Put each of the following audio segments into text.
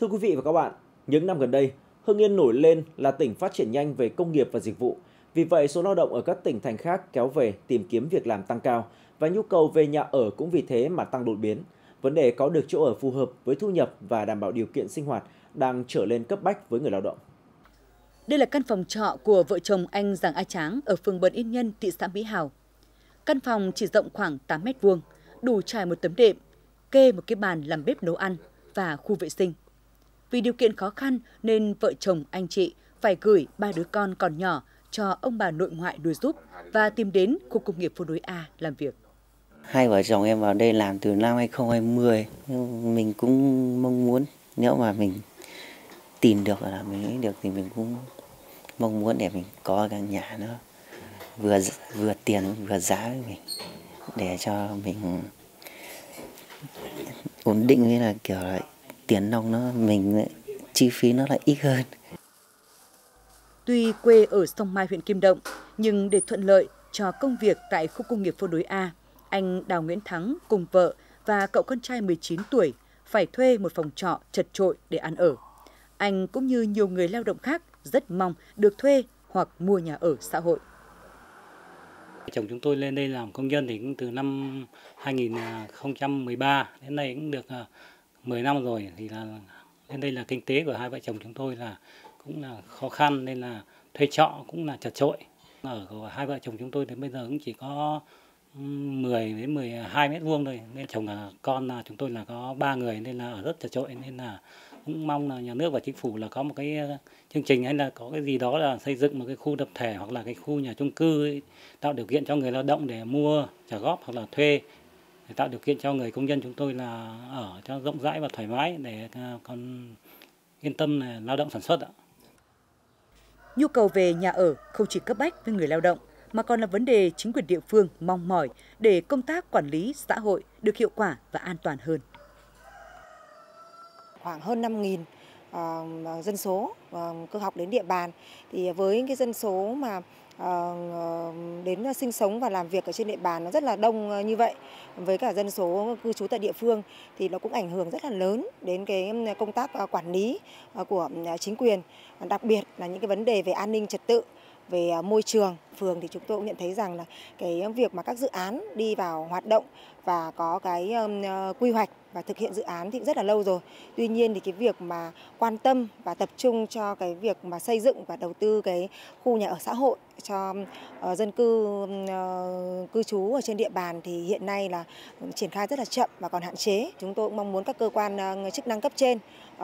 Thưa quý vị và các bạn, những năm gần đây, Hưng Yên nổi lên là tỉnh phát triển nhanh về công nghiệp và dịch vụ. Vì vậy, số lao động ở các tỉnh thành khác kéo về tìm kiếm việc làm tăng cao và nhu cầu về nhà ở cũng vì thế mà tăng đột biến. Vấn đề có được chỗ ở phù hợp với thu nhập và đảm bảo điều kiện sinh hoạt đang trở lên cấp bách với người lao động. Đây là căn phòng trọ của vợ chồng anh Giàng A Tráng ở phường Bần Yên Nhân, thị xã Mỹ Hào. Căn phòng chỉ rộng khoảng 8 mét vuông, đủ trải một tấm đệm, kê một cái bàn làm bếp nấu ăn và khu vệ sinh. Vì điều kiện khó khăn nên vợ chồng anh chị phải gửi ba đứa con còn nhỏ cho ông bà nội ngoại nuôi giúp và tìm đến khu công nghiệp phố đối A làm việc. Hai vợ chồng em vào đây làm từ năm 2020. Mình cũng mong muốn, nếu mà mình tìm được là mình ấy được thì mình cũng mong muốn để mình có căn nhà nó vừa vừa tiền, vừa giá với mình, để cho mình ổn định với là kiểu là tiền nong nó mình chi phí nó lại ít hơn. Tuy quê ở sông Mai huyện Kim Động, nhưng để thuận lợi cho công việc tại khu công nghiệp phố đối A, anh Đào Nguyễn Thắng cùng vợ và cậu con trai 19 tuổi phải thuê một phòng trọ chật trội để ăn ở. Anh cũng như nhiều người lao động khác rất mong được thuê hoặc mua nhà ở xã hội. Chồng chúng tôi lên đây làm công nhân thì cũng từ năm 2013 đến nay cũng được 10 năm rồi thì là lên đây là kinh tế của hai vợ chồng chúng tôi là cũng là khó khăn nên là thuê trọ cũng là chật trội. Ở của hai vợ chồng chúng tôi đến bây giờ cũng chỉ có 10 đến 12 mét vuông thôi. Nên chồng là con là chúng tôi là có ba người nên là ở rất chật trội nên là cũng mong là nhà nước và chính phủ là có một cái ờ, chương trình hay là có cái gì đó là xây dựng một cái khu tập thể hoặc là cái khu nhà chung cư ấy, tạo điều kiện cho người lao động để mua trả góp hoặc là thuê để tạo điều kiện cho người công nhân chúng tôi là ở cho rộng rãi và thoải mái để ờ, còn yên tâm là lao động sản xuất ạ. Nhu cầu về nhà ở không chỉ cấp bách với người lao động mà còn là vấn đề chính quyền địa phương mong mỏi để công tác quản lý xã hội được hiệu quả và an toàn hơn khoảng hơn 5.000 uh, Ờ, dân số uh, cơ học đến địa bàn. Thì với cái dân số mà uh, đến sinh sống và làm việc ở trên địa bàn nó rất là đông ờ, như vậy với cả dân số cư trú tại địa phương thì nó cũng ảnh hưởng rất là lớn đến cái công tác ờ, quản lý của chính quyền. Đặc biệt là những cái vấn đề về an ninh trật tự về môi trường phường thì chúng tôi cũng nhận thấy rằng là cái việc mà các dự án đi vào hoạt động và có cái ờ, quy hoạch và thực hiện dự án thì rất là lâu rồi. Tuy nhiên thì cái việc mà quan tâm và tập trung cho cái việc mà xây dựng và đầu tư cái khu nhà ở xã hội cho uh, dân cư uh, cư trú ở trên địa bàn thì hiện nay là triển khai rất là chậm và còn hạn chế. Chúng tôi cũng mong muốn các cơ quan uh, chức năng cấp trên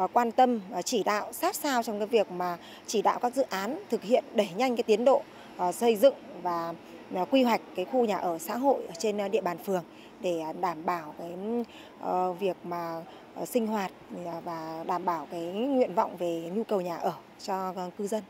uh, quan tâm và chỉ đạo sát sao trong cái việc mà chỉ đạo các dự án thực hiện đẩy nhanh cái tiến độ Ờ, xây dựng và ờ, quy hoạch cái khu nhà ở xã hội ở trên ờ, địa bàn phường để đảm bảo cái việc mà sinh hoạt và đảm bảo cái nguyện vọng về nhu cầu nhà ở cho cư dân.